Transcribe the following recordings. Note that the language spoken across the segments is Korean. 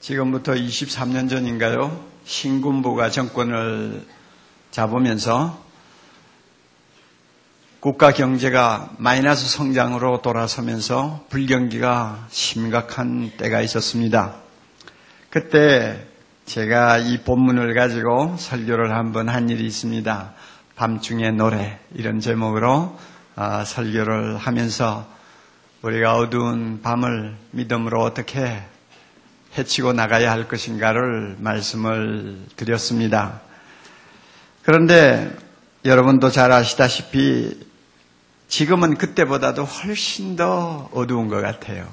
지금부터 23년 전인가요? 신군부가 정권을 잡으면서 국가 경제가 마이너스 성장으로 돌아서면서 불경기가 심각한 때가 있었습니다. 그때 제가 이 본문을 가지고 설교를 한번 한 일이 있습니다. 밤중의 노래 이런 제목으로 아, 설교를 하면서 우리가 어두운 밤을 믿음으로 어떻게 해치고 나가야 할 것인가를 말씀을 드렸습니다. 그런데 여러분도 잘 아시다시피 지금은 그때보다도 훨씬 더 어두운 것 같아요.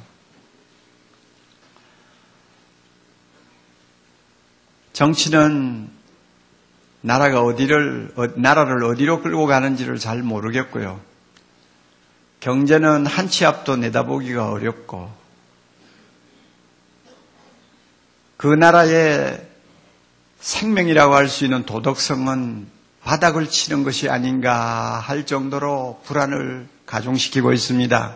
정치는 나라가 어디를, 어, 나라를 어디로 끌고 가는지를 잘 모르겠고요. 경제는 한 치 앞도 내다보기가 어렵고, 그 나라의 생명이라고 할 수 있는 도덕성은 바닥을 치는 것이 아닌가 할 정도로 불안을 가중시키고 있습니다.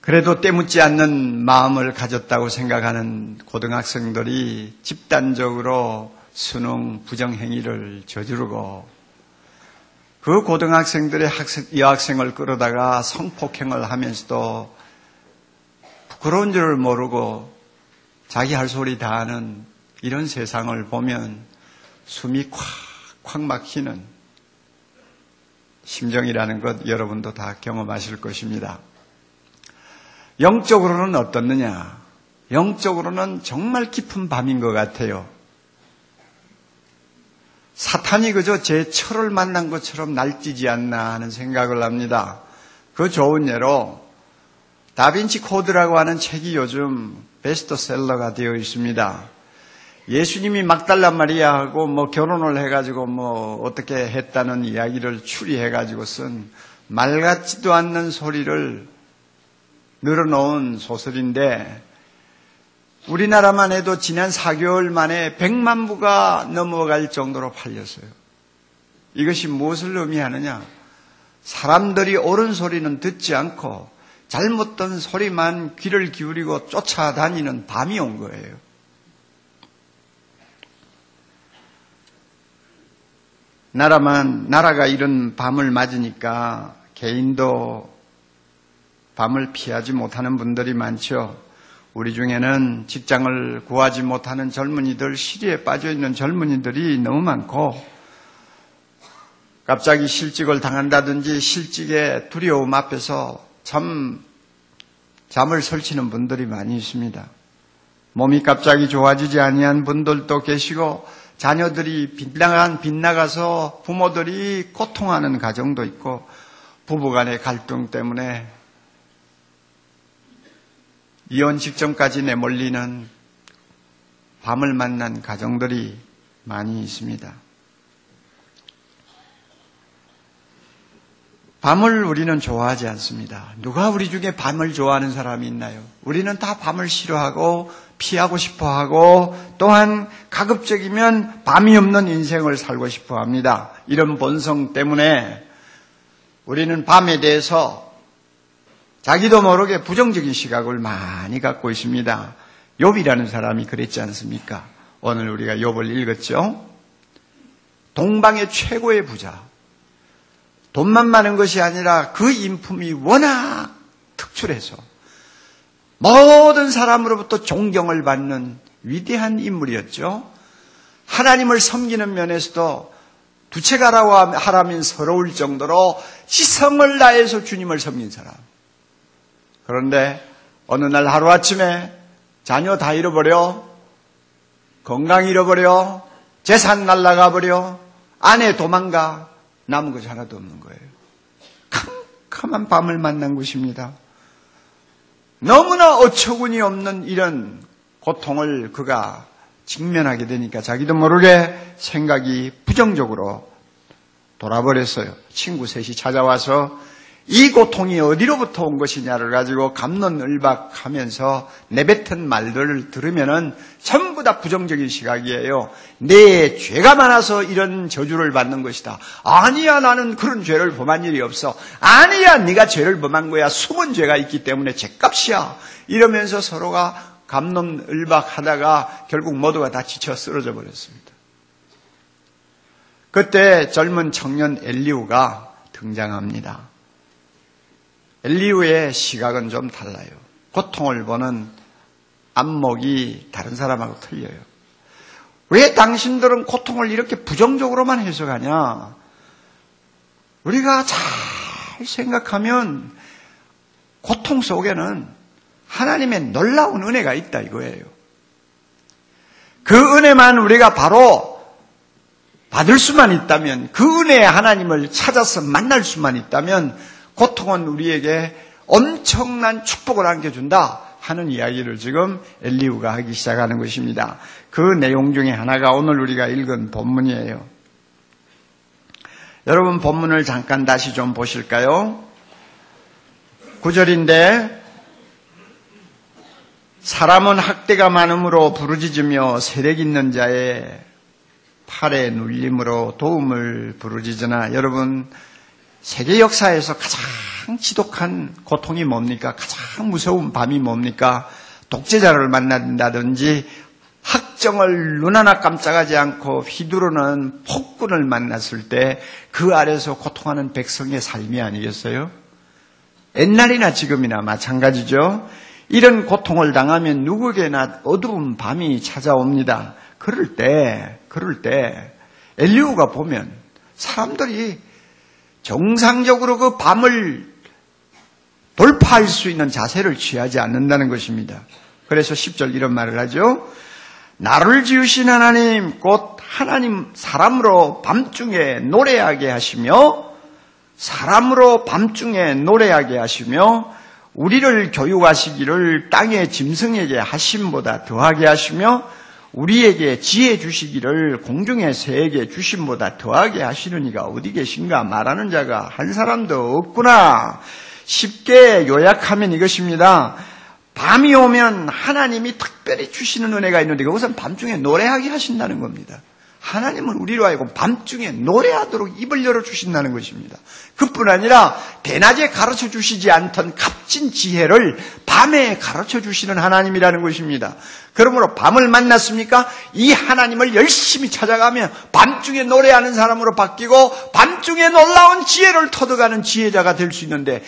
그래도 때묻지 않는 마음을 가졌다고 생각하는 고등학생들이 집단적으로 수능 부정행위를 저지르고 그 고등학생들의 학생, 여학생을 끌어다가 성폭행을 하면서도 부끄러운 줄을 모르고 자기 할 소리 다 하는 이런 세상을 보면 숨이 콱콱 막히는 심정이라는 것 여러분도 다 경험하실 것입니다. 영적으로는 어떻느냐? 영적으로는 정말 깊은 밤인 것 같아요. 사탄이 그저 제 철을 만난 것처럼 날뛰지 않나 하는 생각을 합니다. 그 좋은 예로 다빈치 코드라고 하는 책이 요즘 베스트셀러가 되어 있습니다. 예수님이 막달라 마리아 하고 뭐 결혼을 해가지고 뭐 어떻게 했다는 이야기를 추리해가지고 쓴 말 같지도 않는 소리를 늘어놓은 소설인데 우리나라만 해도 지난 4개월 만에 100만 부가 넘어갈 정도로 팔렸어요. 이것이 무엇을 의미하느냐? 사람들이 옳은 소리는 듣지 않고 잘못 된 소리만 귀를 기울이고 쫓아다니는 밤이 온 거예요. 나라만, 나라가 이런 밤을 맞으니까 개인도 밤을 피하지 못하는 분들이 많죠. 우리 중에는 직장을 구하지 못하는 젊은이들, 시리에 빠져 있는 젊은이들이 너무 많고, 갑자기 실직을 당한다든지 실직의 두려움 앞에서 참 잠을 설치는 분들이 많이 있습니다. 몸이 갑자기 좋아지지 아니한 분들도 계시고 자녀들이 빗나간 빗나가서 부모들이 고통하는 가정도 있고 부부간의 갈등 때문에 이혼 직전까지 내몰리는 밤을 만난 가정들이 많이 있습니다. 밤을 우리는 좋아하지 않습니다. 누가 우리 중에 밤을 좋아하는 사람이 있나요? 우리는 다 밤을 싫어하고 피하고 싶어 하고 또한 가급적이면 밤이 없는 인생을 살고 싶어 합니다. 이런 본성 때문에 우리는 밤에 대해서 자기도 모르게 부정적인 시각을 많이 갖고 있습니다. 욥이라는 사람이 그랬지 않습니까? 오늘 우리가 욥을 읽었죠? 동방의 최고의 부자. 돈만 많은 것이 아니라 그 인품이 워낙 특출해서 모든 사람으로부터 존경을 받는 위대한 인물이었죠. 하나님을 섬기는 면에서도 두채가라고 하라면 서러울 정도로 지성을 다해서 주님을 섬긴 사람. 그런데 어느 날 하루아침에 자녀 다 잃어버려, 건강 잃어버려, 재산 날라가 버려, 아내 도망가, 남은 것이 하나도 없는 거예요. 캄캄한 밤을 만난 것입니다. 너무나 어처구니 없는 이런 고통을 그가 직면하게 되니까 자기도 모르게 생각이 부정적으로 돌아버렸어요. 친구 셋이 찾아와서 이 고통이 어디로부터 온 것이냐를 가지고 감론을박하면서 내뱉은 말들을 들으면은 전부 다 부정적인 시각이에요. 내 죄가 많아서 이런 저주를 받는 것이다. 아니야 나는 그런 죄를 범한 일이 없어. 아니야 네가 죄를 범한 거야. 숨은 죄가 있기 때문에 죄값이야. 이러면서 서로가 감론을박 하다가 결국 모두가 다 지쳐 쓰러져 버렸습니다. 그때 젊은 청년 엘리우가 등장합니다. 엘리우의 시각은 좀 달라요. 고통을 보는 안목이 다른 사람하고 틀려요. 왜 당신들은 고통을 이렇게 부정적으로만 해석하냐? 우리가 잘 생각하면 고통 속에는 하나님의 놀라운 은혜가 있다 이거예요. 그 은혜만 우리가 바로 받을 수만 있다면 그 은혜의 하나님을 찾아서 만날 수만 있다면 고통은 우리에게 엄청난 축복을 안겨준다 하는 이야기를 지금 엘리우가 하기 시작하는 것입니다. 그 내용 중에 하나가 오늘 우리가 읽은 본문이에요. 여러분 본문을 잠깐 다시 좀 보실까요? 9절인데 사람은 학대가 많음으로 부르짖으며 세력 있는 자의 팔에 눌림으로 도움을 부르짖으나 여러분 세계 역사에서 가장 지독한 고통이 뭡니까? 가장 무서운 밤이 뭡니까? 독재자를 만난다든지 학정을 눈 하나 깜짝하지 않고 휘두르는 폭군을 만났을 때 그 아래서 고통하는 백성의 삶이 아니겠어요? 옛날이나 지금이나 마찬가지죠. 이런 고통을 당하면 누구에게나 어두운 밤이 찾아옵니다. 그럴 때, 그럴 때 엘리우가 보면 사람들이 정상적으로 그 밤을 돌파할 수 있는 자세를 취하지 않는다는 것입니다. 그래서 10절 이런 말을 하죠. 나를 지으신 하나님, 곧 하나님 사람으로 밤중에 노래하게 하시며, 사람으로 밤중에 노래하게 하시며, 우리를 교육하시기를 땅의 짐승에게 하심보다 더하게 하시며, 우리에게 지혜 주시기를 공중의 새에게 주심보다 더하게 하시는 이가 어디 계신가 말하는 자가 한 사람도 없구나. 쉽게 요약하면 이것입니다. 밤이 오면 하나님이 특별히 주시는 은혜가 있는데 그것은 밤중에 노래하게 하신다는 겁니다. 하나님은 우리로 하여금 밤중에 노래하도록 입을 열어주신다는 것입니다. 그뿐 아니라 대낮에 가르쳐 주시지 않던 값진 지혜를 밤에 가르쳐 주시는 하나님이라는 것입니다. 그러므로 밤을 만났습니까? 이 하나님을 열심히 찾아가면 밤중에 노래하는 사람으로 바뀌고 밤중에 놀라운 지혜를 터득하는 지혜자가 될 수 있는데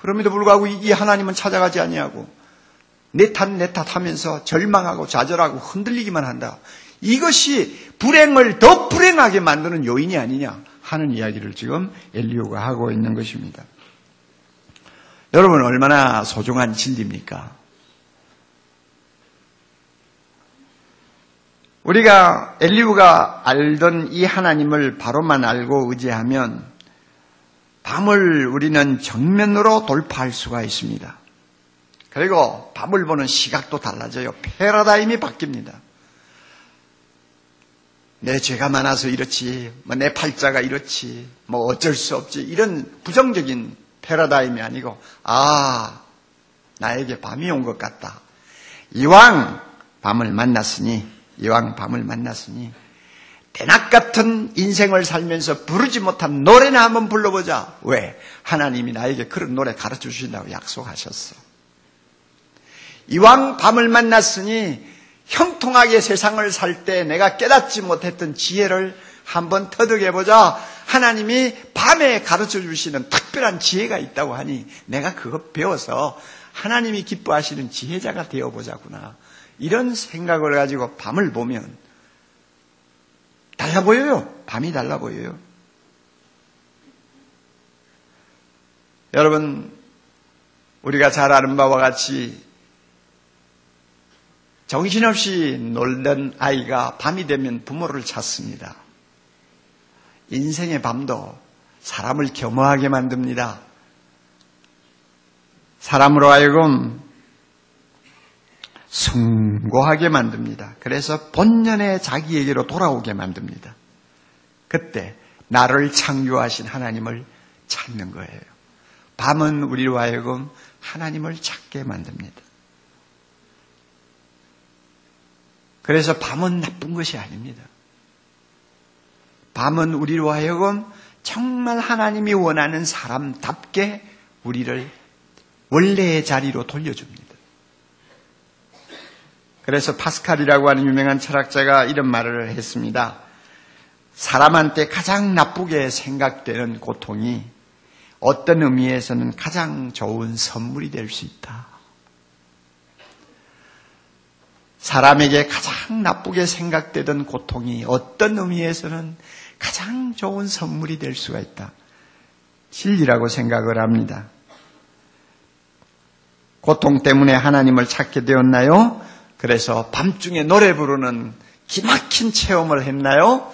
그럼에도 불구하고 이 하나님은 찾아가지 아니하고 내 탓 내 탓 하면서 절망하고 좌절하고 흔들리기만 한다. 이것이 불행을 더 불행하게 만드는 요인이 아니냐 하는 이야기를 지금 엘리오가 하고 있는 것입니다. 여러분 얼마나 소중한 진리입니까? 우리가 엘리우가 알던 이 하나님을 바로만 알고 의지하면 밤을 우리는 정면으로 돌파할 수가 있습니다. 그리고 밤을 보는 시각도 달라져요. 패러다임이 바뀝니다. 내 죄가 많아서 이렇지, 뭐 내 팔자가 이렇지, 뭐 어쩔 수 없지, 이런 부정적인 패러다임이 아니고, 아, 나에게 밤이 온 것 같다. 이왕 밤을 만났으니, 이왕 밤을 만났으니, 대낮 같은 인생을 살면서 부르지 못한 노래나 한번 불러보자. 왜? 하나님이 나에게 그런 노래 가르쳐 주신다고 약속하셨어. 이왕 밤을 만났으니 형통하게 세상을 살 때 내가 깨닫지 못했던 지혜를 한번 터득해보자. 하나님이 밤에 가르쳐 주시는 특별한 지혜가 있다고 하니 내가 그거 배워서 하나님이 기뻐하시는 지혜자가 되어보자구나. 이런 생각을 가지고 밤을 보면 달라 보여요. 밤이 달라 보여요. 여러분, 우리가 잘 아는 바와 같이 정신없이 놀던 아이가 밤이 되면 부모를 찾습니다. 인생의 밤도 사람을 겸허하게 만듭니다. 사람으로 하여금 숭고하게 만듭니다. 그래서 본연의 자기에게로 돌아오게 만듭니다. 그때 나를 창조하신 하나님을 찾는 거예요. 밤은 우리로 하여금 하나님을 찾게 만듭니다. 그래서 밤은 나쁜 것이 아닙니다. 밤은 우리로 하여금 정말 하나님이 원하는 사람답게 우리를 원래의 자리로 돌려줍니다. 그래서 파스칼이라고 하는 유명한 철학자가 이런 말을 했습니다. 사람한테 가장 나쁘게 생각되는 고통이 어떤 의미에서는 가장 좋은 선물이 될 수 있다. 사람에게 가장 나쁘게 생각되던 고통이 어떤 의미에서는 가장 좋은 선물이 될 수가 있다. 진리라고 생각을 합니다. 고통 때문에 하나님을 찾게 되었나요? 그래서 밤중에 노래 부르는 기막힌 체험을 했나요?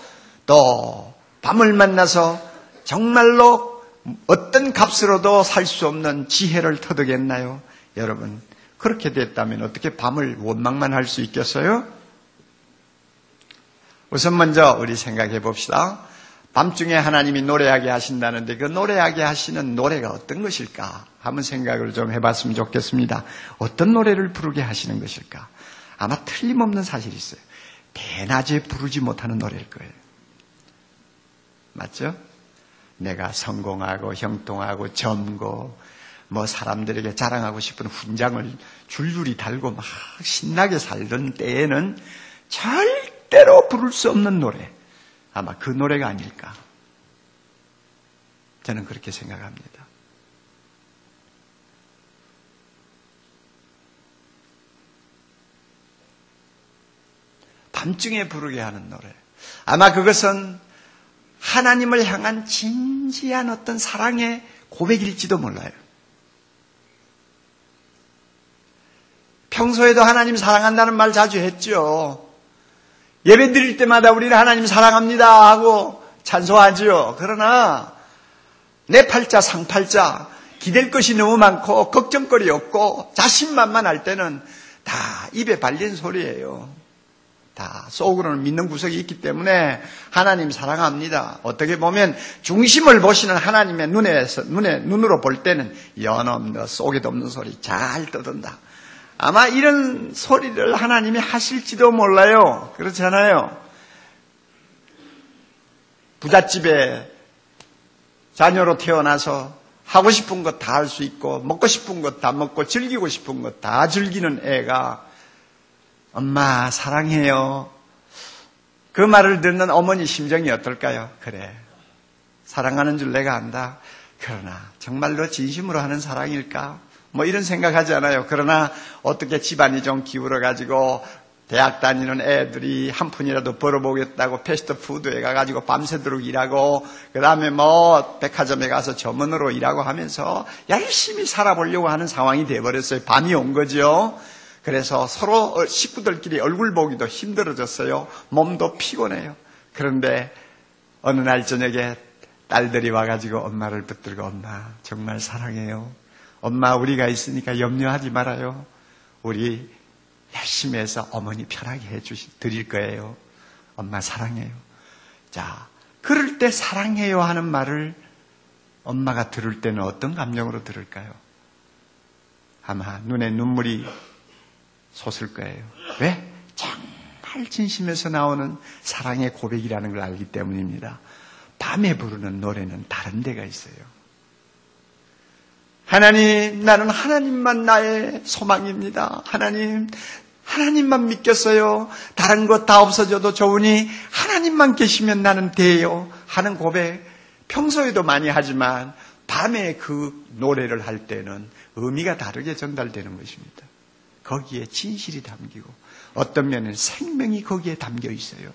또 밤을 만나서 정말로 어떤 값으로도 살 수 없는 지혜를 터득했나요? 여러분, 그렇게 됐다면 어떻게 밤을 원망만 할 수 있겠어요? 우선 먼저 우리 생각해 봅시다. 밤중에 하나님이 노래하게 하신다는데 그 노래하게 하시는 노래가 어떤 것일까? 한번 생각을 좀 해봤으면 좋겠습니다. 어떤 노래를 부르게 하시는 것일까? 아마 틀림없는 사실이 있어요. 대낮에 부르지 못하는 노래일 거예요. 맞죠? 내가 성공하고 형통하고 젊고 뭐 사람들에게 자랑하고 싶은 훈장을 줄줄이 달고 막 신나게 살던 때에는 절대로 부를 수 없는 노래. 아마 그 노래가 아닐까. 저는 그렇게 생각합니다. 밤중에 부르게 하는 노래. 아마 그것은 하나님을 향한 진지한 어떤 사랑의 고백일지도 몰라요. 평소에도 하나님 사랑한다는 말 자주 했죠. 예배 드릴 때마다 우리는 하나님 사랑합니다 하고 찬송하지요. 그러나 내 팔자 상팔자 기댈 것이 너무 많고 걱정거리 없고 자신만만할 때는 다 입에 발린 소리예요. 다 속으로는 믿는 구석이 있기 때문에 하나님 사랑합니다. 어떻게 보면 중심을 보시는 하나님의 눈에서 눈에 눈으로 볼 때는 연 없는 속에도 없는 소리 잘 떠든다. 아마 이런 소리를 하나님이 하실지도 몰라요. 그렇잖아요. 부잣집에 자녀로 태어나서 하고 싶은 것 다 할 수 있고 먹고 싶은 것 다 먹고 즐기고 싶은 것 다 즐기는 애가 엄마 사랑해요. 그 말을 듣는 어머니 심정이 어떨까요? 그래. 사랑하는 줄 내가 안다. 그러나 정말로 진심으로 하는 사랑일까? 뭐 이런 생각하지 않아요. 그러나 어떻게 집안이 좀 기울어 가지고 대학 다니는 애들이 한 푼이라도 벌어보겠다고 패스트푸드에 가가지고 밤새도록 일하고 그 다음에 뭐 백화점에 가서 점원으로 일하고 하면서 열심히 살아보려고 하는 상황이 돼버렸어요. 밤이 온 거죠. 그래서 서로 식구들끼리 얼굴 보기도 힘들어졌어요. 몸도 피곤해요. 그런데 어느 날 저녁에 딸들이 와가지고 엄마를 붙들고 엄마 정말 사랑해요. 엄마 우리가 있으니까 염려하지 말아요. 우리 열심히 해서 어머니 편하게 해주시 드릴 거예요. 엄마 사랑해요. 자, 그럴 때 사랑해요 하는 말을 엄마가 들을 때는 어떤 감정으로 들을까요? 아마 눈에 눈물이 솟을 거예요. 왜? 정말 진심에서 나오는 사랑의 고백이라는 걸 알기 때문입니다. 밤에 부르는 노래는 다른 데가 있어요. 하나님, 나는 하나님만 나의 소망입니다. 하나님, 하나님만 믿겠어요. 다른 것 다 없어져도 좋으니 하나님만 계시면 나는 돼요. 하는 고백 평소에도 많이 하지만 밤에 그 노래를 할 때는 의미가 다르게 전달되는 것입니다. 거기에 진실이 담기고 어떤 면은 생명이 거기에 담겨 있어요.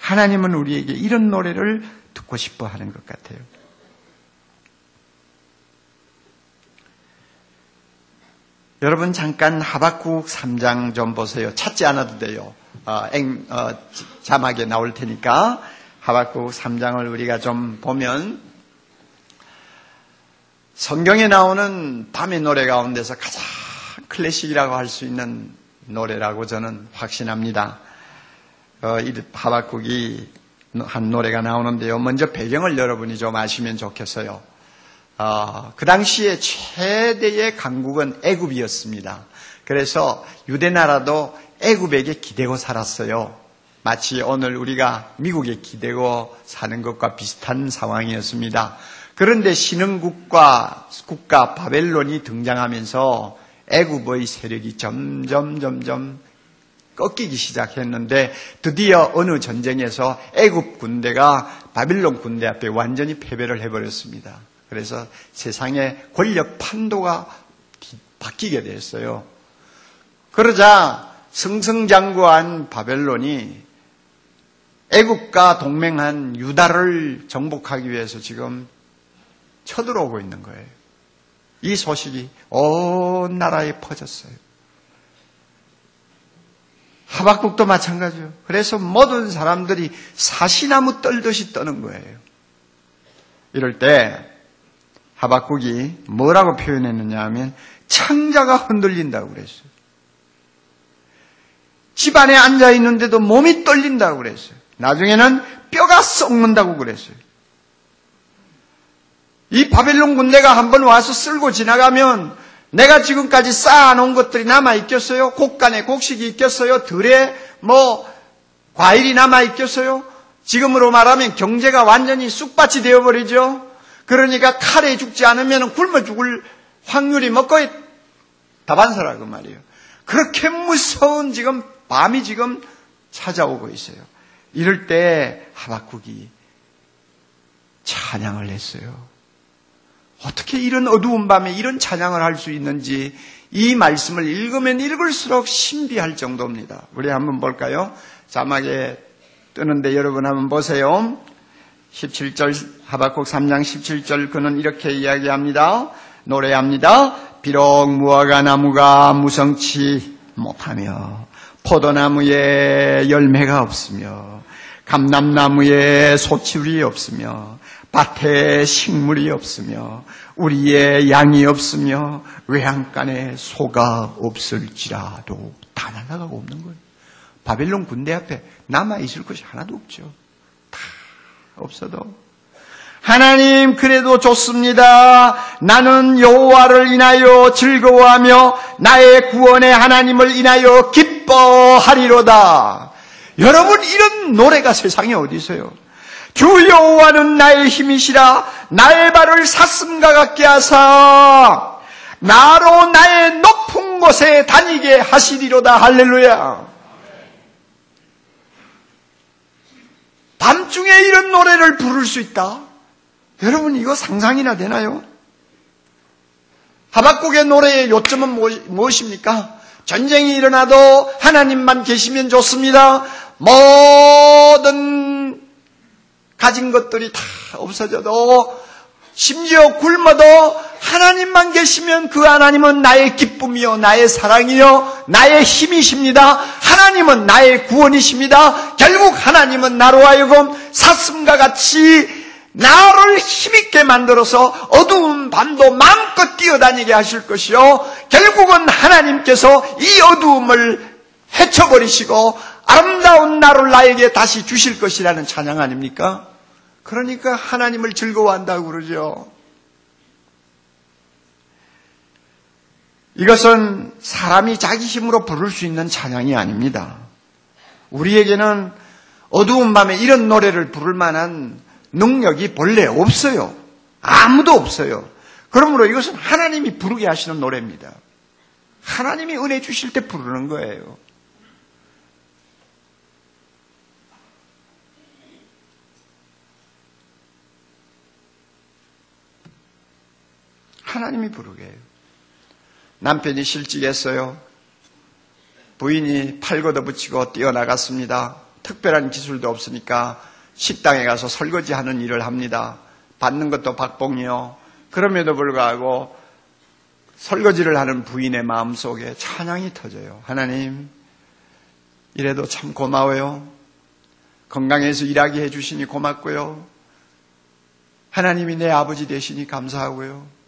하나님은 우리에게 이런 노래를 듣고 싶어 하는 것 같아요. 여러분 잠깐 하박국 3장 좀 보세요. 찾지 않아도 돼요. 어, 앵, 어, 자막에 나올 테니까 하박국 3장을 우리가 좀 보면 성경에 나오는 밤의 노래 가운데서 가장 클래식이라고 할 수 있는 노래라고 저는 확신합니다. 어, 이 하박국이 한 노래가 나오는데요. 먼저 배경을 여러분이 좀 아시면 좋겠어요. 어, 그 당시에 최대의 강국은 애굽이었습니다. 그래서 유대 나라도 애굽에게 기대고 살았어요. 마치 오늘 우리가 미국에 기대고 사는 것과 비슷한 상황이었습니다. 그런데 신흥국과 국가 바벨론이 등장하면서 애굽의 세력이 점점 점점 꺾이기 시작했는데 드디어 어느 전쟁에서 애굽 군대가 바빌론 군대 앞에 완전히 패배를 해버렸습니다. 그래서 세상의 권력 판도가 바뀌게 됐어요. 그러자 승승장구한 바벨론이 애국과 동맹한 유다를 정복하기 위해서 지금 쳐들어오고 있는 거예요. 이 소식이 온 나라에 퍼졌어요. 하박국도 마찬가지요. 그래서 모든 사람들이 사시나무 떨듯이 떠는 거예요. 이럴 때 하박국이 뭐라고 표현했느냐 하면 창자가 흔들린다고 그랬어요. 집안에 앉아 있는데도 몸이 떨린다고 그랬어요. 나중에는 뼈가 썩는다고 그랬어요. 이 바벨론 군대가 한번 와서 쓸고 지나가면 내가 지금까지 쌓아놓은 것들이 남아있겠어요? 곡간에 곡식이 있겠어요? 들에 뭐 과일이 남아있겠어요? 지금으로 말하면 경제가 완전히 쑥밭이 되어버리죠? 그러니까 칼에 죽지 않으면 굶어 죽을 확률이 뭐 거의 다반사라고 말이에요. 그렇게 무서운 지금 밤이 지금 찾아오고 있어요. 이럴 때 하박국이 찬양을 했어요. 어떻게 이런 어두운 밤에 이런 찬양을 할 수 있는지 이 말씀을 읽으면 읽을수록 신비할 정도입니다. 우리 한번 볼까요? 자막에 뜨는데 여러분 한번 보세요. 17절 하박국 3장 17절 그는 이렇게 이야기합니다. 노래합니다. 비록 무화과 나무가 무성치 못하며 포도나무에 열매가 없으며 감남나무에 소출이 없으며 밭에 식물이 없으며 우리의 양이 없으며 외양간에 소가 없을지라도 다 날아가고 없는 거예요. 바벨론 군대 앞에 남아 있을 것이 하나도 없죠. 다 없어도 하나님 그래도 좋습니다. 나는 여호와를 인하여 즐거워하며 나의 구원의 하나님을 인하여 기뻐하리로다. 여러분 이런 노래가 세상에 어디 있어요? 주 여호와는 나의 힘이시라 나의 발을 사슴과 같게 하사 나로 나의 높은 곳에 다니게 하시리로다 할렐루야. 밤중에 이런 노래를 부를 수 있다. 여러분 이거 상상이나 되나요? 하박국의 노래의 요점은 무엇입니까? 전쟁이 일어나도 하나님만 계시면 좋습니다. 모든 가진 것들이 다 없어져도 심지어 굶어도 하나님만 계시면 그 하나님은 나의 기쁨이요, 나의 사랑이요, 나의 힘이십니다. 하나님은 나의 구원이십니다. 결국 하나님은 나로 하여금 사슴과 같이 나를 힘있게 만들어서 어두운 밤도 마음껏 뛰어다니게 하실 것이요. 결국은 하나님께서 이 어두움을 헤쳐버리시고 아름다운 나를 나에게 다시 주실 것이라는 찬양 아닙니까? 그러니까 하나님을 즐거워한다고 그러죠. 이것은 사람이 자기 힘으로 부를 수 있는 찬양이 아닙니다. 우리에게는 어두운 밤에 이런 노래를 부를 만한 능력이 본래 없어요. 아무도 없어요. 그러므로 이것은 하나님이 부르게 하시는 노래입니다. 하나님이 은혜 주실 때 부르는 거예요. 하나님이 부르게 해요. 남편이 실직했어요. 부인이 팔 걷어붙이고 뛰어나갔습니다. 특별한 기술도 없으니까 식당에 가서 설거지 하는 일을 합니다. 받는 것도 박봉이요. 그럼에도 불구하고 설거지를 하는 부인의 마음 속에 찬양이 터져요. 하나님, 이래도 참 고마워요. 건강해서 일하게 해주시니 고맙고요. 하나님이 내 아버지 되시니 감사하고요.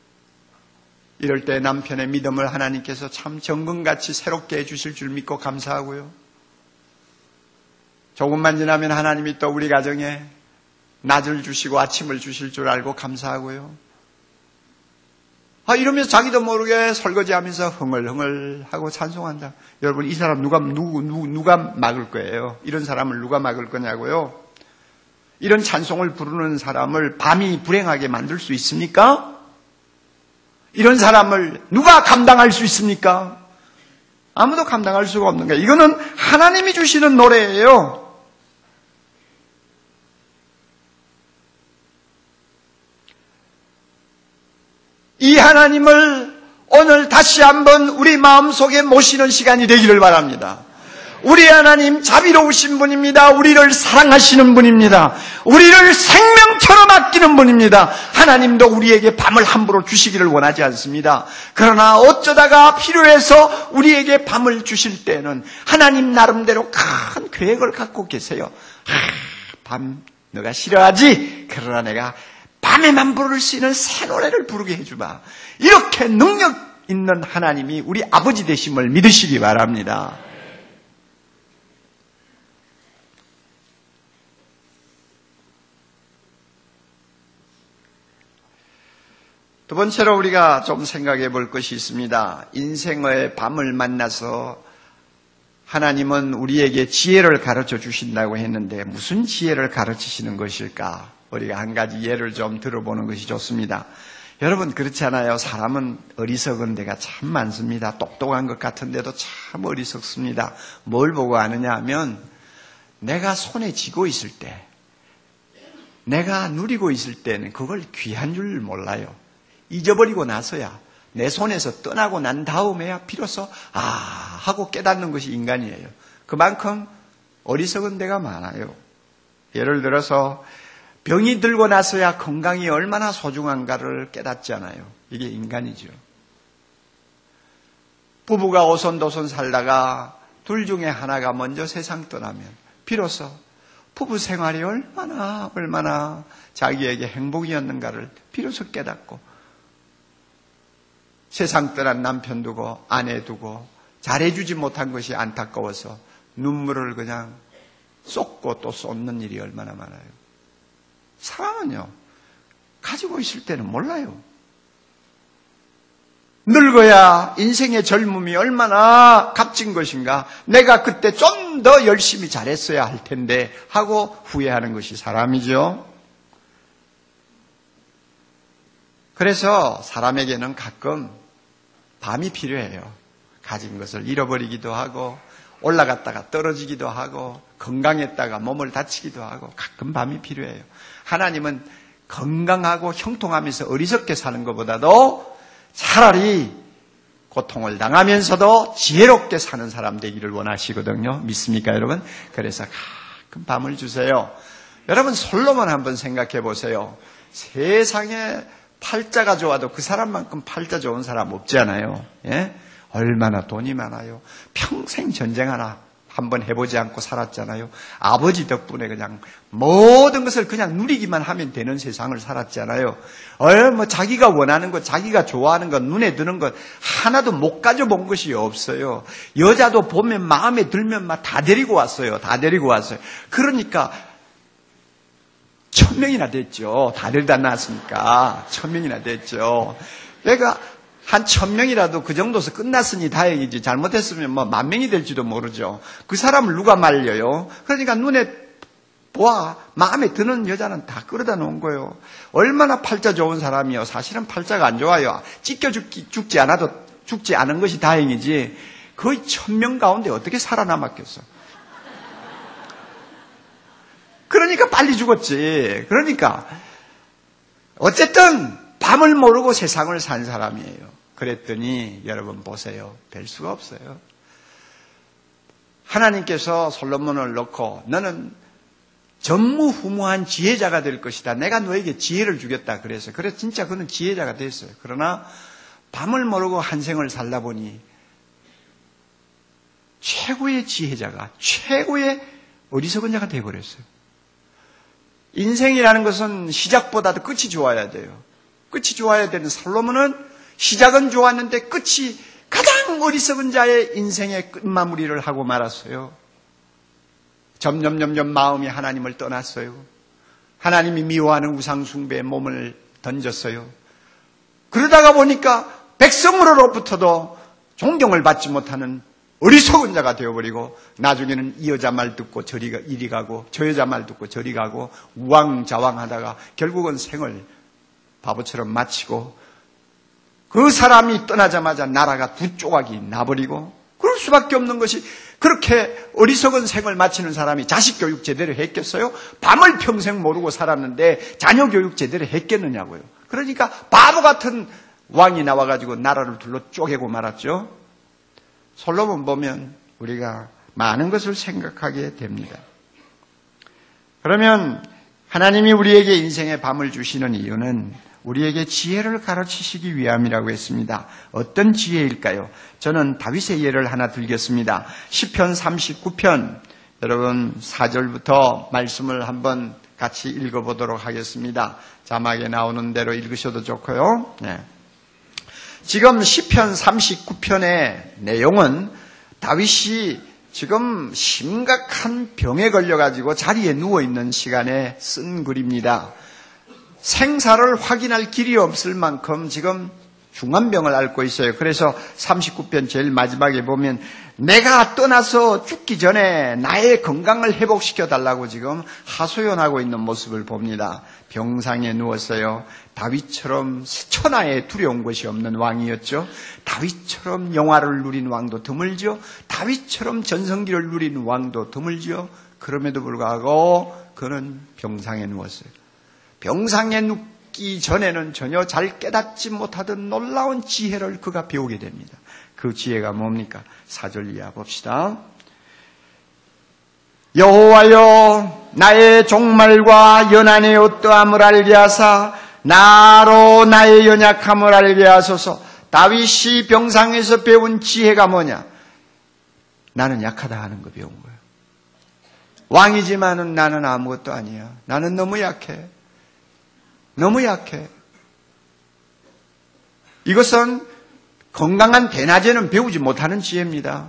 이럴 때 남편의 믿음을 하나님께서 참 정금같이 새롭게 해주실 줄 믿고 감사하고요. 조금만 지나면 하나님이 또 우리 가정에 낮을 주시고 아침을 주실 줄 알고 감사하고요. 아, 이러면서 자기도 모르게 설거지 하면서 흥얼흥얼 하고 찬송한다. 여러분, 이 사람 누가, 누구, 누구, 누가 막을 거예요? 이런 사람을 누가 막을 거냐고요? 이런 찬송을 부르는 사람을 밤이 불행하게 만들 수 있습니까? 이런 사람을 누가 감당할 수 있습니까? 아무도 감당할 수가 없는 거예요. 이거는 하나님이 주시는 노래예요. 이 하나님을 오늘 다시 한번 우리 마음속에 모시는 시간이 되기를 바랍니다. 우리 하나님 자비로우신 분입니다. 우리를 사랑하시는 분입니다. 우리를 생명처럼 아끼는 분입니다. 하나님도 우리에게 밤을 함부로 주시기를 원하지 않습니다. 그러나 어쩌다가 필요해서 우리에게 밤을 주실 때는 하나님 나름대로 큰 계획을 갖고 계세요. 아, 밤 너가 싫어하지? 그러나 내가 밤에만 부를 수 있는 새 노래를 부르게 해주마. 이렇게 능력 있는 하나님이 우리 아버지 되심을 믿으시기 바랍니다. 두 번째로 우리가 좀 생각해 볼 것이 있습니다. 인생의 밤을 만나서 하나님은 우리에게 지혜를 가르쳐 주신다고 했는데 무슨 지혜를 가르치시는 것일까? 우리가 한 가지 예를 좀 들어보는 것이 좋습니다. 여러분 그렇지 않아요? 사람은 어리석은 데가 참 많습니다. 똑똑한 것 같은데도 참 어리석습니다. 뭘 보고 아느냐 하면 내가 손에 쥐고 있을 때 내가 누리고 있을 때는 그걸 귀한 줄 몰라요. 잊어버리고 나서야 내 손에서 떠나고 난 다음에야 비로소 아 하고 깨닫는 것이 인간이에요. 그만큼 어리석은 데가 많아요. 예를 들어서 병이 들고 나서야 건강이 얼마나 소중한가를 깨닫잖아요. 이게 인간이죠. 부부가 오손도손 살다가 둘 중에 하나가 먼저 세상 떠나면 비로소 부부 생활이 얼마나 얼마나 자기에게 행복이었는가를 비로소 깨닫고 세상 떠난 남편 두고 아내 두고 잘해주지 못한 것이 안타까워서 눈물을 그냥 쏟고 또 쏟는 일이 얼마나 많아요. 사람은요, 가지고 있을 때는 몰라요. 늙어야 인생의 젊음이 얼마나 값진 것인가. 내가 그때 좀 더 열심히 잘했어야 할 텐데 하고 후회하는 것이 사람이죠. 그래서 사람에게는 가끔 밤이 필요해요. 가진 것을 잃어버리기도 하고 올라갔다가 떨어지기도 하고 건강했다가 몸을 다치기도 하고 가끔 밤이 필요해요. 하나님은 건강하고 형통하면서 어리석게 사는 것보다도 차라리 고통을 당하면서도 지혜롭게 사는 사람 되기를 원하시거든요. 믿습니까, 여러분? 그래서 가끔 밤을 주세요. 여러분, 솔로몬 한번 생각해 보세요. 세상에 팔자가 좋아도 그 사람만큼 팔자 좋은 사람 없지 않아요? 예? 얼마나 돈이 많아요. 평생 전쟁 하나 한번 해보지 않고 살았잖아요. 아버지 덕분에 그냥 모든 것을 그냥 누리기만 하면 되는 세상을 살았잖아요. 얼마 자기가 원하는 것, 자기가 좋아하는 것, 눈에 드는 것 하나도 못 가져본 것이 없어요. 여자도 보면 마음에 들면 막 다 데리고 왔어요. 다 데리고 왔어요. 그러니까 천 명이나 됐죠. 다들 다 나왔으니까 천 명이나 됐죠. 내가 한천 명이라도 그 정도서 끝났으니 다행이지. 잘못했으면 뭐 만 명이 될지도 모르죠. 그 사람을 누가 말려요? 그러니까 눈에 보아 마음에 드는 여자는 다 끌어다 놓은 거예요. 얼마나 팔자 좋은 사람이요. 사실은 팔자가 안 좋아요. 찢겨 죽기, 죽지 않아도 죽지 않은 것이 다행이지. 거의 천 명 가운데 어떻게 살아남았겠어? 그러니까 빨리 죽었지. 그러니까 어쨌든 밤을 모르고 세상을 산 사람이에요. 그랬더니 여러분 보세요. 별 수가 없어요. 하나님께서 솔로몬을 넣고 너는 전무후무한 지혜자가 될 것이다. 내가 너에게 지혜를 주겠다. 그래서 그래서 진짜 그는 지혜자가 됐어요. 그러나 밤을 모르고 한 생을 살다 보니 최고의 지혜자가 최고의 어리석은 자가 되어버렸어요. 인생이라는 것은 시작보다도 끝이 좋아야 돼요. 끝이 좋아야 되는 살로몬은 시작은 좋았는데 끝이 가장 어리석은 자의 인생의 끝마무리를 하고 말았어요. 점점 점점 마음이 하나님을 떠났어요. 하나님이 미워하는 우상숭배에 몸을 던졌어요. 그러다가 보니까 백성으로부터도 존경을 받지 못하는 어리석은 자가 되어버리고 나중에는 이 여자 말 듣고 저리 가, 이리 가고 저 여자 말 듣고 저리 가고 우왕좌왕하다가 결국은 생을 바보처럼 마치고 그 사람이 떠나자마자 나라가 두 조각이 나버리고 그럴 수밖에 없는 것이 그렇게 어리석은 생을 마치는 사람이 자식 교육 제대로 했겠어요? 밤을 평생 모르고 살았는데 자녀 교육 제대로 했겠느냐고요. 그러니까 바보 같은 왕이 나와가지고 나라를 둘러 쪼개고 말았죠. 솔로몬 보면 우리가 많은 것을 생각하게 됩니다. 그러면 하나님이 우리에게 인생의 밤을 주시는 이유는 우리에게 지혜를 가르치시기 위함이라고 했습니다. 어떤 지혜일까요? 저는 다윗의 예를 하나 들겠습니다. 10편 39편 여러분 4절부터 말씀을 한번 같이 읽어보도록 하겠습니다. 자막에 나오는 대로 읽으셔도 좋고요. 네. 지금 10편 39편의 내용은 다윗이 지금 심각한 병에 걸려가지고 자리에 누워있는 시간에 쓴 글입니다. 생사를 확인할 길이 없을 만큼 지금 중환병을 앓고 있어요. 그래서 39편 제일 마지막에 보면 내가 떠나서 죽기 전에 나의 건강을 회복시켜 달라고 지금 하소연하고 있는 모습을 봅니다. 병상에 누웠어요. 다윗처럼 천하에 두려운 것이 없는 왕이었죠. 다윗처럼 영화를 누린 왕도 드물죠. 다윗처럼 전성기를 누린 왕도 드물죠. 그럼에도 불구하고 그는 병상에 누웠어요. 병상에 눕기 전에는 전혀 잘 깨닫지 못하던 놀라운 지혜를 그가 배우게 됩니다. 그 지혜가 뭡니까? 사절 이하 봅시다. 여호와여 나의 종말과 연한의 어떠함을 알게 하사 나로 나의 연약함을 알게 하소서 다윗이 병상에서 배운 지혜가 뭐냐? 나는 약하다 하는 거 배운 거예요. 왕이지만은 나는 아무것도 아니야. 나는 너무 약해. 너무 약해. 이것은 건강한 대낮에는 배우지 못하는 지혜입니다.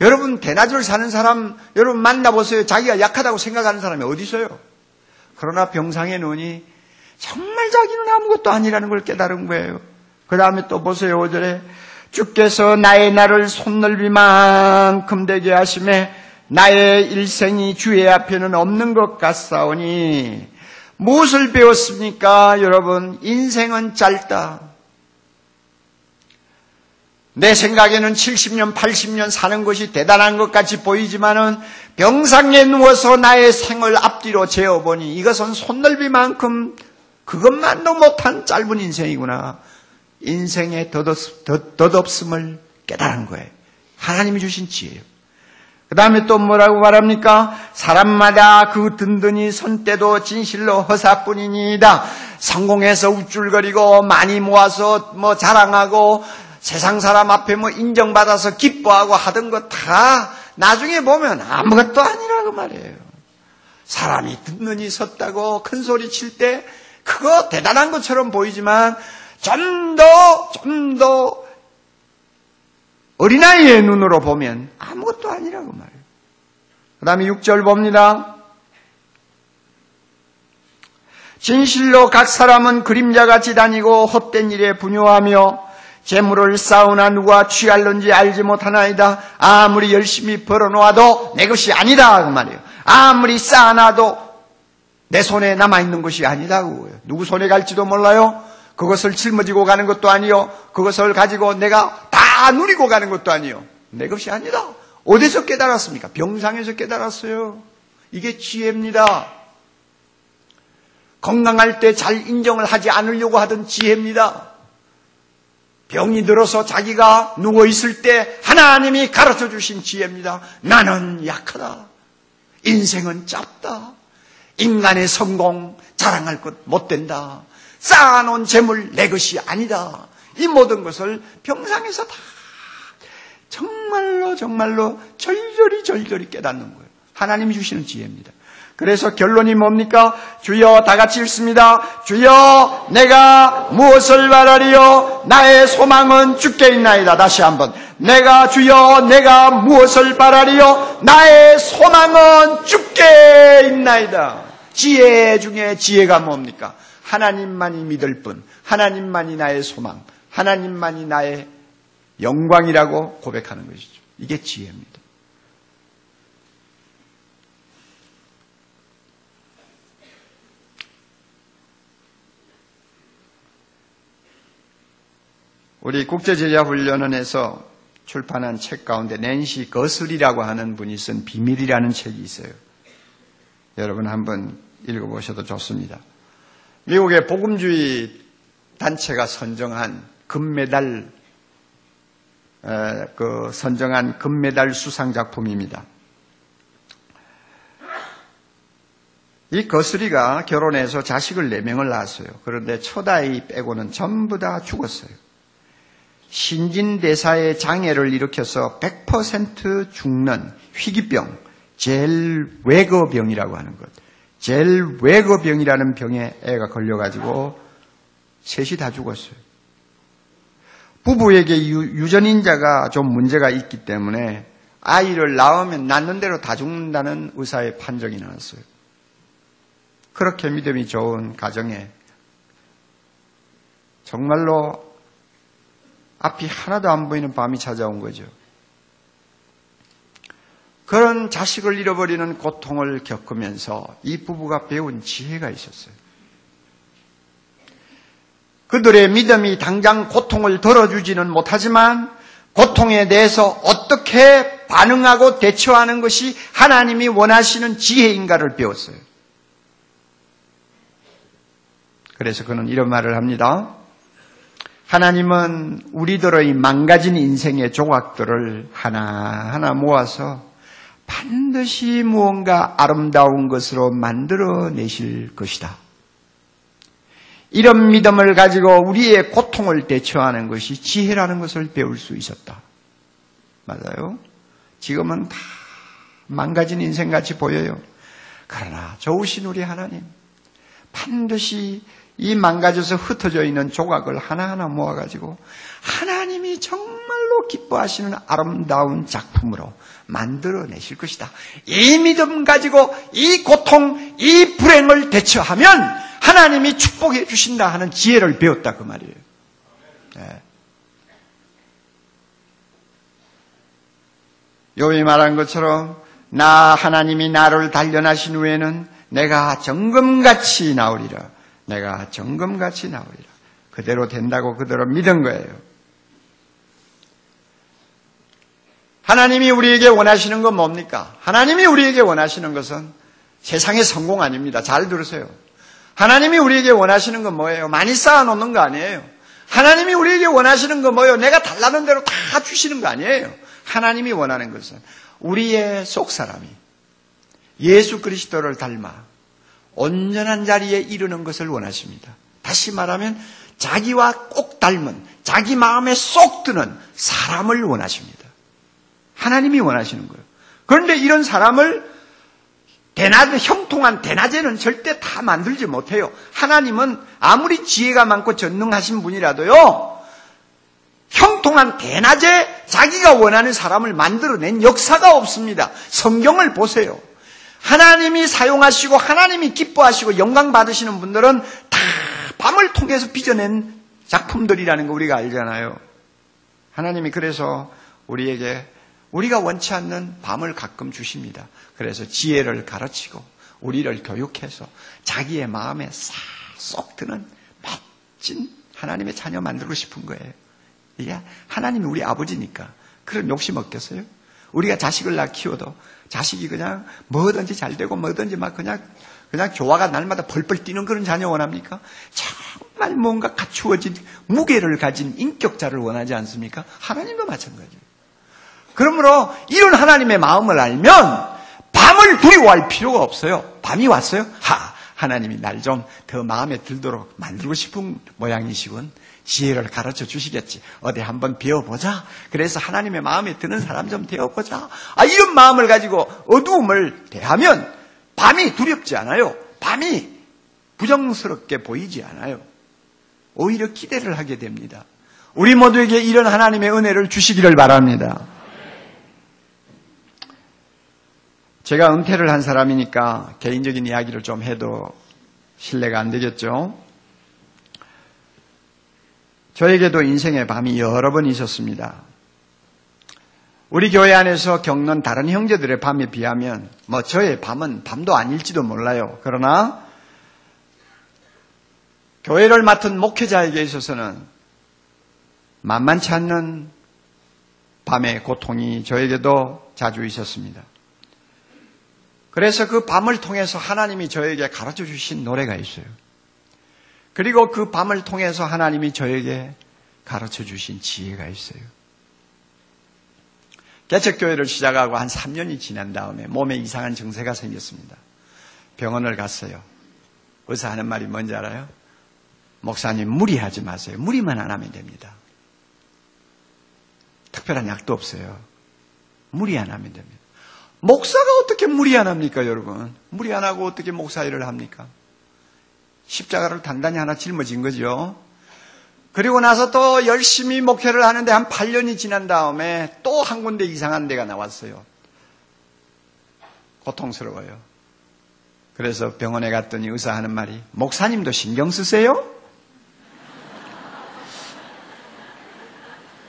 여러분 대낮을 사는 사람 여러분 만나보세요. 자기가 약하다고 생각하는 사람이 어디 있어요? 그러나 병상에 누니 정말 자기는 아무것도 아니라는 걸 깨달은 거예요. 그 다음에 또 보세요. 5절에 주께서 나의 날을 손넓이만큼 되게 하심에 나의 일생이 주의 앞에는 없는 것 같사오니 무엇을 배웠습니까? 여러분 인생은 짧다. 내 생각에는 70년, 80년 사는 것이 대단한 것 같이 보이지만은 병상에 누워서 나의 생을 앞뒤로 재어보니 이것은 손넓이만큼 그것만도 못한 짧은 인생이구나. 인생의 덧없, 음을 깨달은 거예요. 하나님이 주신 지혜예요. 그 다음에 또 뭐라고 말합니까? 사람마다 그 든든히 선 때도 진실로 허사뿐이니이다. 성공해서 우쭐거리고 많이 모아서 뭐 자랑하고 세상 사람 앞에 뭐 인정받아서 기뻐하고 하던 거다 나중에 보면 아무것도 아니라고 말이에요. 사람이 든든히 섰다고 큰 소리 칠 때 그거 대단한 것처럼 보이지만 좀 더, 좀 더 어린아이의 눈으로 보면 아무것도 아니라고 말이에요. 그 다음에 6절 봅니다. 진실로 각 사람은 그림자같이 다니고 헛된 일에 분요하며 재물을 쌓으나 누가 취할는지 알지 못하나이다. 아무리 열심히 벌어놓아도 내 것이 아니다. 그 말이에요. 아무리 쌓아놔도 내 손에 남아있는 것이 아니다고. 누구 손에 갈지도 몰라요. 그것을 짊어지고 가는 것도 아니요. 그것을 가지고 내가 다 누리고 가는 것도 아니요. 내 것이 아니다. 어디서 깨달았습니까? 병상에서 깨달았어요. 이게 지혜입니다. 건강할 때 잘 인정을 하지 않으려고 하던 지혜입니다. 병이 들어서 자기가 누워 있을 때 하나님이 가르쳐 주신 지혜입니다. 나는 약하다. 인생은 짧다. 인간의 성공 자랑할 것 못 된다. 쌓아놓은 재물 내 것이 아니다. 이 모든 것을 병상에서 다 정말로 정말로 절절히 절절히 깨닫는 거예요. 하나님이 주시는 지혜입니다. 그래서 결론이 뭡니까? 주여 다 같이 읽습니다. 주여 내가 무엇을 바라리요? 나의 소망은 주께 있나이다. 다시 한번. 내가 주여 내가 무엇을 바라리요? 나의 소망은 주께 있나이다. 지혜 중에 지혜가 뭡니까? 하나님만이 믿을 뿐, 하나님만이 나의 소망, 하나님만이 나의 영광이라고 고백하는 것이죠. 이게 지혜입니다. 우리 국제제자훈련원에서 출판한 책 가운데 낸시 거슬이라고 하는 분이 쓴 비밀이라는 책이 있어요. 여러분 한번 읽어보셔도 좋습니다. 미국의 복음주의 단체가 선정한 금메달 그 선정한 금메달 수상 작품입니다. 이 거스리가 결혼해서 자식을 4명을 낳았어요. 그런데 첫 아이 빼고는 전부 다 죽었어요. 신진대사의 장애를 일으켜서 100% 죽는 희귀병, 젤웨거병이라고 하는 것. 젤웨거병이라는 병에 애가 걸려가지고 셋이 다 죽었어요. 부부에게 유, 전인자가 좀 문제가 있기 때문에 아이를 낳으면 낳는 대로 다 죽는다는 의사의 판정이 나왔어요. 그렇게 믿음이 좋은 가정에 정말로 앞이 하나도 안 보이는 밤이 찾아온 거죠. 그런 자식을 잃어버리는 고통을 겪으면서 이 부부가 배운 지혜가 있었어요. 그들의 믿음이 당장 고통을 덜어주지는 못하지만 고통에 대해서 어떻게 반응하고 대처하는 것이 하나님이 원하시는 지혜인가를 배웠어요. 그래서 그는 이런 말을 합니다. 하나님은 우리들의 망가진 인생의 조각들을 하나하나 모아서 반드시 무언가 아름다운 것으로 만들어 내실 것이다. 이런 믿음을 가지고 우리의 고통을 대처하는 것이 지혜라는 것을 배울 수 있었다. 맞아요? 지금은 다 망가진 인생같이 보여요. 그러나 좋으신 우리 하나님, 반드시 이 망가져서 흩어져 있는 조각을 하나하나 모아가지고 하나님이 정말로 기뻐하시는 아름다운 작품으로 만들어내실 것이다. 이 믿음 가지고 이 고통, 이 불행을 대처하면 하나님이 축복해 주신다 하는 지혜를 배웠다 그 말이에요. 네. 요이 말한 것처럼 나 하나님이 나를 단련하신 후에는 내가 정금같이 나오리라. 내가 정금같이 나오리라. 그대로 된다고 그대로 믿은 거예요. 하나님이 우리에게 원하시는 건 뭡니까? 하나님이 우리에게 원하시는 것은 세상의 성공 아닙니다. 잘 들으세요. 하나님이 우리에게 원하시는 건 뭐예요? 많이 쌓아놓는 거 아니에요. 하나님이 우리에게 원하시는 건 뭐예요? 내가 달라는 대로 다 주시는 거 아니에요. 하나님이 원하는 것은 우리의 속 사람이 예수 그리스도를 닮아 온전한 자리에 이르는 것을 원하십니다. 다시 말하면 자기와 꼭 닮은 자기 마음에 쏙 드는 사람을 원하십니다. 하나님이 원하시는 거예요. 그런데 이런 사람을 대낮, 형통한 대낮에는 절대 다 만들지 못해요. 하나님은 아무리 지혜가 많고 전능하신 분이라도요, 형통한 대낮에 자기가 원하는 사람을 만들어낸 역사가 없습니다. 성경을 보세요. 하나님이 사용하시고 하나님이 기뻐하시고 영광 받으시는 분들은 다 밤을 통해서 빚어낸 작품들이라는 거 우리가 알잖아요. 하나님이 그래서 우리에게 우리가 원치 않는 밤을 가끔 주십니다. 그래서 지혜를 가르치고 우리를 교육해서 자기의 마음에 싹 드는 멋진 하나님의 자녀 만들고 싶은 거예요. 이게 하나님이 우리 아버지니까 그런 욕심 없겠어요? 우리가 자식을 낳 키워도 자식이 그냥 뭐든지 잘 되고 뭐든지 막 그냥 그냥 교화가 날마다 벌벌 뛰는 그런 자녀 원합니까? 정말 뭔가 갖추어진 무게를 가진 인격자를 원하지 않습니까? 하나님도 마찬가지예요. 그러므로 이런 하나님의 마음을 알면 밤을 두려워할 필요가 없어요. 밤이 왔어요? 하, 하나님이 날 좀 더 마음에 들도록 만들고 싶은 모양이시군. 지혜를 가르쳐 주시겠지. 어디 한번 배워보자. 그래서 하나님의 마음에 드는 사람 좀 되어보자. 아, 이런 마음을 가지고 어두움을 대하면 밤이 두렵지 않아요. 밤이 부정스럽게 보이지 않아요. 오히려 기대를 하게 됩니다. 우리 모두에게 이런 하나님의 은혜를 주시기를 바랍니다. 제가 은퇴를 한 사람이니까 개인적인 이야기를 좀 해도 신뢰가 안 되겠죠? 저에게도 인생의 밤이 여러 번 있었습니다. 우리 교회 안에서 겪는 다른 형제들의 밤에 비하면 뭐 저의 밤은 밤도 아닐지도 몰라요. 그러나 교회를 맡은 목회자에게 있어서는 만만치 않는 밤의 고통이 저에게도 자주 있었습니다. 그래서 그 밤을 통해서 하나님이 저에게 가르쳐 주신 노래가 있어요. 그리고 그 밤을 통해서 하나님이 저에게 가르쳐 주신 지혜가 있어요. 개척교회를 시작하고 한 3년이 지난 다음에 몸에 이상한 증세가 생겼습니다. 병원을 갔어요. 의사 하는 말이 뭔지 알아요? 목사님 무리하지 마세요. 무리만 안 하면 됩니다. 특별한 약도 없어요. 무리 안 하면 됩니다. 목사가 어떻게 무리 안 합니까, 여러분? 무리 안 하고 어떻게 목사 일을 합니까? 십자가를 단단히 하나 짊어진 거죠. 그리고 나서 또 열심히 목회를 하는데 한 8년이 지난 다음에 또 한 군데 이상한 데가 나왔어요. 고통스러워요. 그래서 병원에 갔더니 의사 하는 말이 목사님도 신경 쓰세요?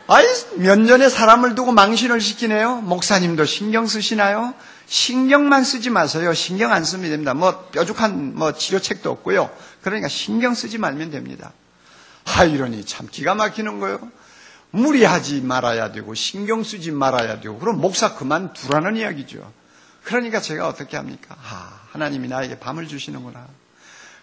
아이, 면전에 사람을 두고 망신을 시키네요. 목사님도 신경 쓰시나요? 신경만 쓰지 마세요. 신경 안 쓰면 됩니다. 뭐 뾰족한 뭐 치료책도 없고요. 그러니까 신경 쓰지 말면 됩니다. 아, 이러니 참 기가 막히는 거예요. 무리하지 말아야 되고 신경 쓰지 말아야 되고 그럼 목사 그만 두라는 이야기죠. 그러니까 제가 어떻게 합니까? 아, 하나님이 나에게 밤을 주시는구나.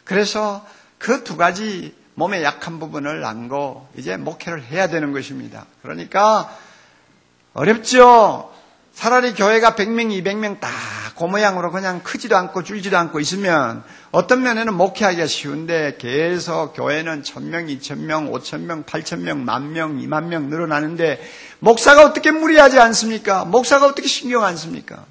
그래서 그 두 가지 몸의 약한 부분을 안고 이제 목회를 해야 되는 것입니다. 그러니까 어렵죠. 차라리 교회가 100명, 200명 다 그 모양으로 그냥 크지도 않고 줄지도 않고 있으면 어떤 면에는 목회하기가 쉬운데 계속 교회는 1000명, 2000명, 5000명, 8000명, 만명, 2만명 늘어나는데 목사가 어떻게 무리하지 않습니까? 목사가 어떻게 신경 안 씁니까?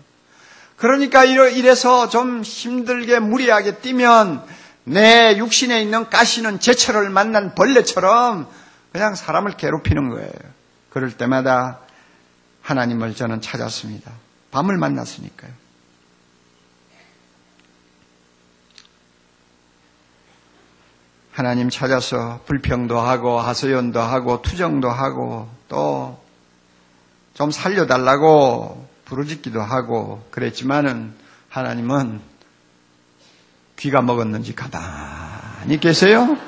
그러니까 이래서 좀 힘들게 무리하게 뛰면 내 육신에 있는 가시는 제철을 만난 벌레처럼 그냥 사람을 괴롭히는 거예요. 그럴 때마다 하나님을 저는 찾았습니다. 밤을 만났으니까요. 하나님 찾아서 불평도 하고 하소연도 하고 투정도 하고 또 좀 살려달라고 부르짖기도 하고 그랬지만은 하나님은 귀가 먹었는지 가만히 계세요.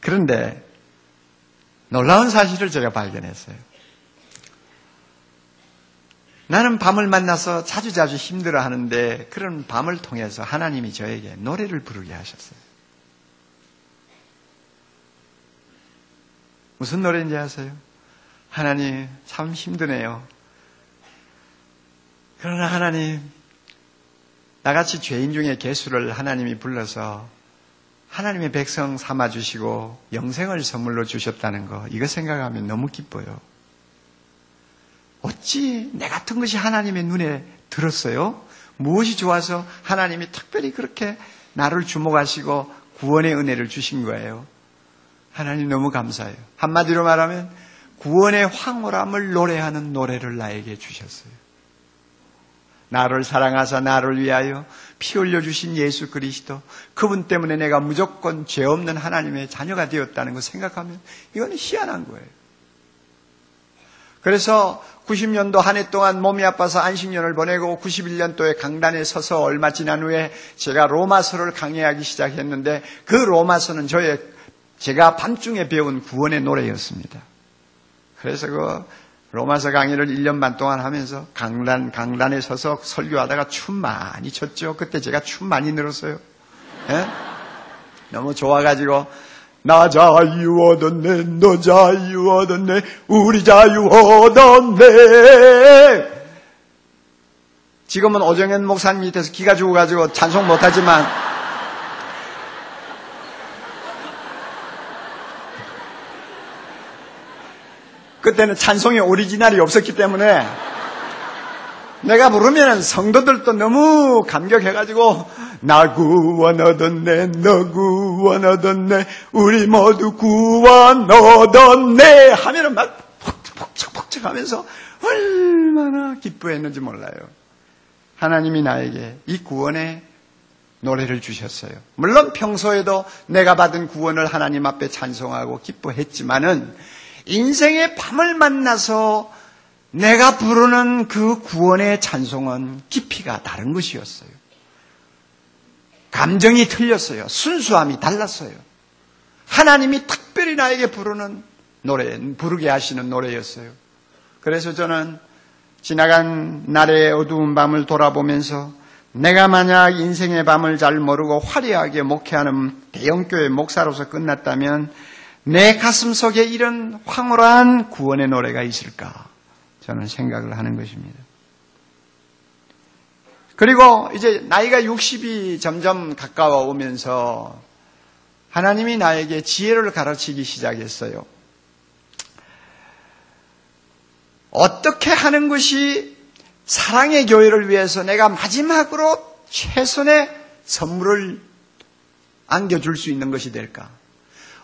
그런데 놀라운 사실을 제가 발견했어요. 나는 밤을 만나서 자주자주 힘들어 하는데 그런 밤을 통해서 하나님이 저에게 노래를 부르게 하셨어요. 무슨 노래인지 아세요? 하나님, 참 힘드네요. 그러나 하나님, 나같이 죄인 중에 개수를 하나님이 불러서 하나님의 백성 삼아 주시고 영생을 선물로 주셨다는 거, 이거 생각하면 너무 기뻐요. 어찌 내 같은 것이 하나님의 눈에 들었어요? 무엇이 좋아서 하나님이 특별히 그렇게 나를 주목하시고 구원의 은혜를 주신 거예요? 하나님 너무 감사해요. 한마디로 말하면 구원의 황홀함을 노래하는 노래를 나에게 주셨어요. 나를 사랑하사 나를 위하여 피 흘려 주신 예수 그리스도 그분 때문에 내가 무조건 죄 없는 하나님의 자녀가 되었다는 걸 생각하면 이거는 희한한 거예요. 그래서 90년도 한 해 동안 몸이 아파서 안식년을 보내고 91년도에 강단에 서서 얼마 지난 후에 제가 로마서를 강의하기 시작했는데 그 로마서는 저의 제가 밤중에 배운 구원의 노래였습니다. 그래서 그 로마서 강의를 1년 반 동안 하면서 강단, 강단에 서서 설교하다가 춤 많이 췄죠. 그때 제가 춤 많이 늘었어요. 예? 너무 좋아가지고, 나 자유 얻었네, 너 자유 얻었네, 우리 자유 얻었네. 지금은 오정현 목사님 밑에서 기가 죽어가지고 찬송 못하지만, 그때는 찬송의 오리지널이 없었기 때문에 내가 부르면 성도들도 너무 감격해가지고 나 구원 얻었네 너 구원 얻었네 우리 모두 구원 얻었네 하면은 막 벅적벅적 하면서 얼마나 기뻐했는지 몰라요. 하나님이 나에게 이 구원의 노래를 주셨어요. 물론 평소에도 내가 받은 구원을 하나님 앞에 찬송하고 기뻐했지만은 인생의 밤을 만나서 내가 부르는 그 구원의 찬송은 깊이가 다른 것이었어요. 감정이 틀렸어요. 순수함이 달랐어요. 하나님이 특별히 나에게 부르는 노래, 부르게 하시는 노래였어요. 그래서 저는 지나간 날의 어두운 밤을 돌아보면서 내가 만약 인생의 밤을 잘 모르고 화려하게 목회하는 대형교회 목사로서 끝났다면 내 가슴 속에 이런 황홀한 구원의 노래가 있을까? 저는 생각을 하는 것입니다. 그리고 이제 나이가 60이 점점 가까워 오면서 하나님이 나에게 지혜를 가르치기 시작했어요. 어떻게 하는 것이 사랑의 교회를 위해서 내가 마지막으로 최선의 선물을 안겨줄 수 있는 것이 될까?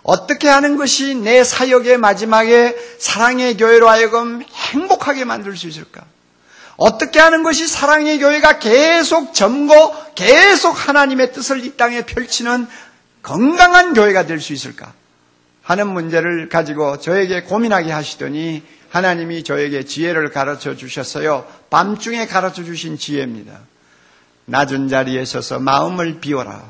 어떻게 하는 것이 내 사역의 마지막에 사랑의 교회로 하여금 행복하게 만들 수 있을까? 어떻게 하는 것이 사랑의 교회가 계속 점고 계속 하나님의 뜻을 이 땅에 펼치는 건강한 교회가 될 수 있을까? 하는 문제를 가지고 저에게 고민하게 하시더니 하나님이 저에게 지혜를 가르쳐 주셨어요. 밤중에 가르쳐 주신 지혜입니다. 낮은 자리에 서서 마음을 비워라.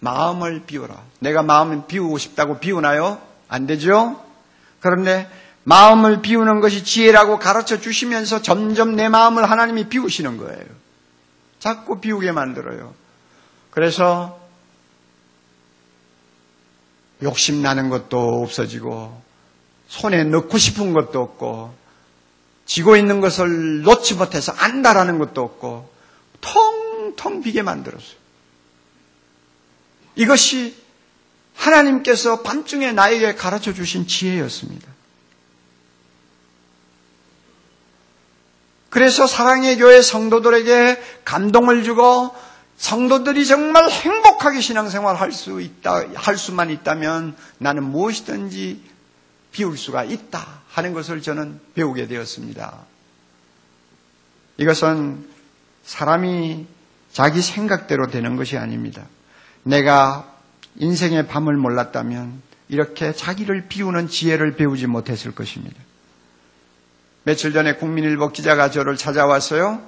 마음을 비워라. 내가 마음을 비우고 싶다고 비우나요? 안 되죠? 그런데 마음을 비우는 것이 지혜라고 가르쳐 주시면서 점점 내 마음을 하나님이 비우시는 거예요. 자꾸 비우게 만들어요. 그래서 욕심 나는 것도 없어지고 손에 넣고 싶은 것도 없고 지고 있는 것을 놓지 못해서 안다라는 것도 없고 텅텅 비게 만들었어요. 이것이 하나님께서 밤중에 나에게 가르쳐 주신 지혜였습니다. 그래서 사랑의 교회 성도들에게 감동을 주고 성도들이 정말 행복하게 신앙생활 할 수 있다, 할 수만 있다면 나는 무엇이든지 비울 수가 있다 하는 것을 저는 배우게 되었습니다. 이것은 사람이 자기 생각대로 되는 것이 아닙니다. 내가 인생의 밤을 몰랐다면 이렇게 자기를 비우는 지혜를 배우지 못했을 것입니다. 며칠 전에 국민일보 기자가 저를 찾아왔어요.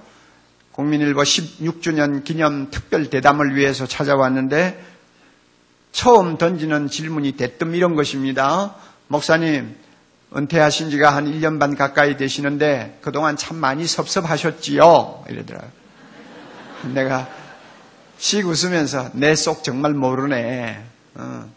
국민일보 16주년 기념 특별 대담을 위해서 찾아왔는데 처음 던지는 질문이 대뜸 이런 것입니다. 목사님, 은퇴하신 지가 한 1년 반 가까이 되시는데 그동안 참 많이 섭섭하셨지요? 이러더라고요. 내가 씩 웃으면서 내 속 정말 모르네. 어.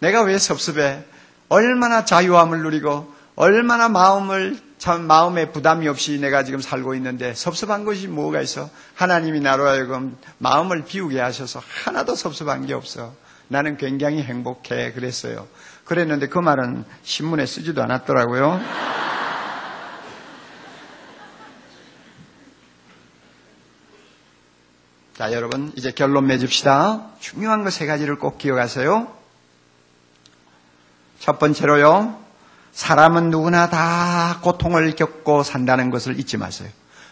내가 왜 섭섭해? 얼마나 자유함을 누리고 얼마나 마음을 참 마음에 부담이 없이 내가 지금 살고 있는데 섭섭한 것이 뭐가 있어? 하나님이 나로 하여금 마음을 비우게 하셔서 하나도 섭섭한 게 없어. 나는 굉장히 행복해. 그랬어요. 그랬는데 그 말은 신문에 쓰지도 않았더라고요. 자, 여러분, 이제 결론 맺읍시다. 중요한 거 세 가지를 꼭 기억하세요. 첫 번째로요, 사람은 누구나 다 고통을 겪고 산다는 것을 잊지 마세요.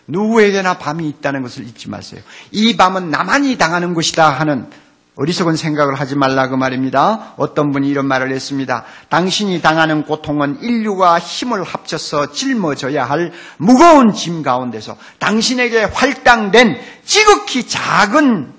누구에게나 밤이 있다는 것을 잊지 마세요. 이 밤은 나만이 당하는 것이다 하는 어리석은 생각을 하지 말라 그 말입니다. 어떤 분이 이런 말을 했습니다. 당신이 당하는 고통은 인류가 힘을 합쳐서 짊어져야 할 무거운 짐 가운데서 당신에게 활당된 지극히 작은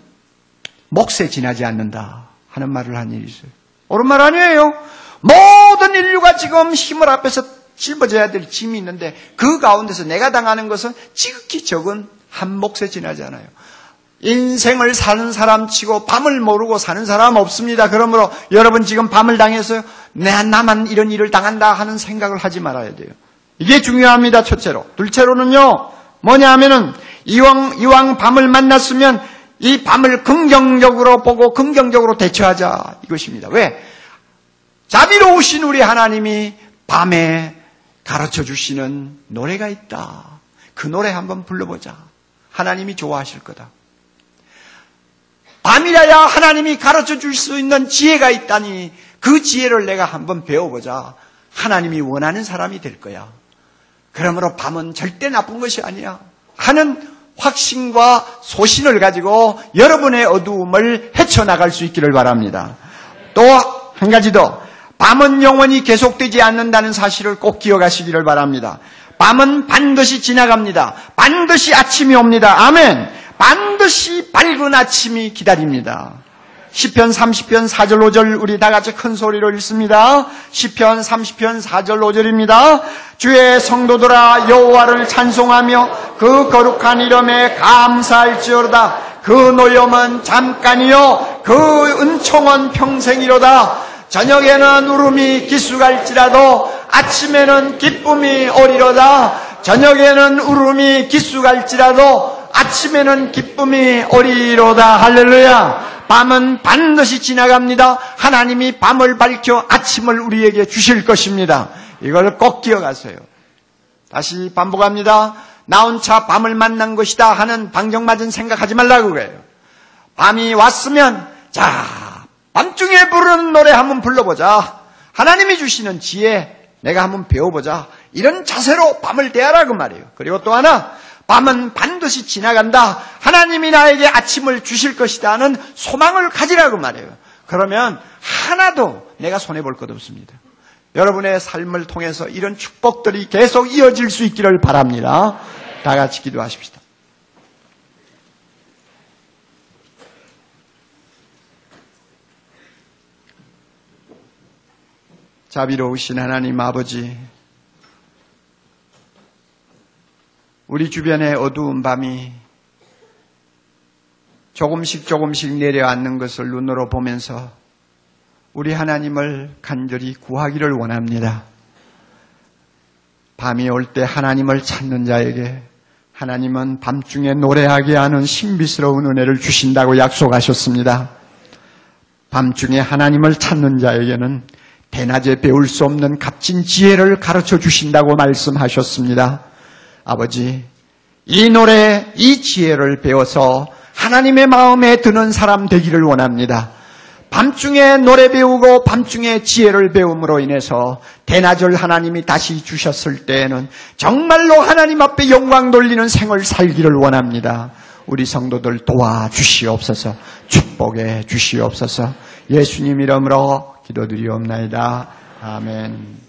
몫에 지나지 않는다 하는 말을 한 일이 있어요. 옳은 말 아니에요. 모든 인류가 지금 힘을 앞에서 짊어져야 될 짐이 있는데 그 가운데서 내가 당하는 것은 지극히 적은 한 몫에 지나지 않아요. 인생을 사는 사람 치고 밤을 모르고 사는 사람 없습니다. 그러므로 여러분 지금 밤을 당해서 내 나만 이런 일을 당한다 하는 생각을 하지 말아야 돼요. 이게 중요합니다. 첫째로. 둘째로는요. 뭐냐 하면은 이왕 이왕 밤을 만났으면 이 밤을 긍정적으로 보고 긍정적으로 대처하자 이것입니다. 왜? 자비로우신 우리 하나님이 밤에 가르쳐 주시는 노래가 있다. 그 노래 한번 불러보자. 하나님이 좋아하실 거다. 밤이라야 하나님이 가르쳐 줄 수 있는 지혜가 있다니 그 지혜를 내가 한번 배워보자. 하나님이 원하는 사람이 될 거야. 그러므로 밤은 절대 나쁜 것이 아니야. 하는 확신과 소신을 가지고 여러분의 어두움을 헤쳐나갈 수 있기를 바랍니다. 또 한 가지 더. 밤은 영원히 계속되지 않는다는 사실을 꼭 기억하시기를 바랍니다. 밤은 반드시 지나갑니다. 반드시 아침이 옵니다. 아멘. 반드시 밝은 아침이 기다립니다. 시편 30편 4절 5절 우리 다 같이 큰 소리로 읽습니다. 시편 30편 4절 5절입니다. 주의 성도들아 여호와를 찬송하며 그 거룩한 이름에 감사할지어다. 그 노염은 잠깐이요 그 은총은 평생이로다. 저녁에는 울음이 기수갈지라도 아침에는 기쁨이 오리로다. 저녁에는 울음이 기수갈지라도 아침에는 기쁨이 오리로다. 할렐루야. 밤은 반드시 지나갑니다. 하나님이 밤을 밝혀 아침을 우리에게 주실 것입니다. 이걸 꼭 기억하세요. 다시 반복합니다. 나 혼자 밤을 만난 것이다 하는 방정맞은 생각하지 말라고 그래요. 밤이 왔으면 자 밤중에 부르는 노래 한번 불러보자. 하나님이 주시는 지혜 내가 한번 배워보자. 이런 자세로 밤을 대하라고 말이에요. 그리고 또 하나 밤은 반드시 지나간다. 하나님이 나에게 아침을 주실 것이다 하는 소망을 가지라고 말해요. 그러면 하나도 내가 손해볼 것 없습니다. 여러분의 삶을 통해서 이런 축복들이 계속 이어질 수 있기를 바랍니다. 다 같이 기도하십시다. 자비로우신 하나님 아버지, 우리 주변의 어두운 밤이 조금씩 조금씩 내려앉는 것을 눈으로 보면서 우리 하나님을 간절히 구하기를 원합니다. 밤이 올 때 하나님을 찾는 자에게 하나님은 밤중에 노래하게 하는 신비스러운 은혜를 주신다고 약속하셨습니다. 밤중에 하나님을 찾는 자에게는 대낮에 배울 수 없는 값진 지혜를 가르쳐 주신다고 말씀하셨습니다. 아버지, 이 노래, 이 지혜를 배워서 하나님의 마음에 드는 사람 되기를 원합니다. 밤중에 노래 배우고 밤중에 지혜를 배움으로 인해서 대낮을 하나님이 다시 주셨을 때에는 정말로 하나님 앞에 영광 돌리는 생을 살기를 원합니다. 우리 성도들 도와주시옵소서 축복해 주시옵소서 예수님 이름으로 기도드리옵나이다. 아멘.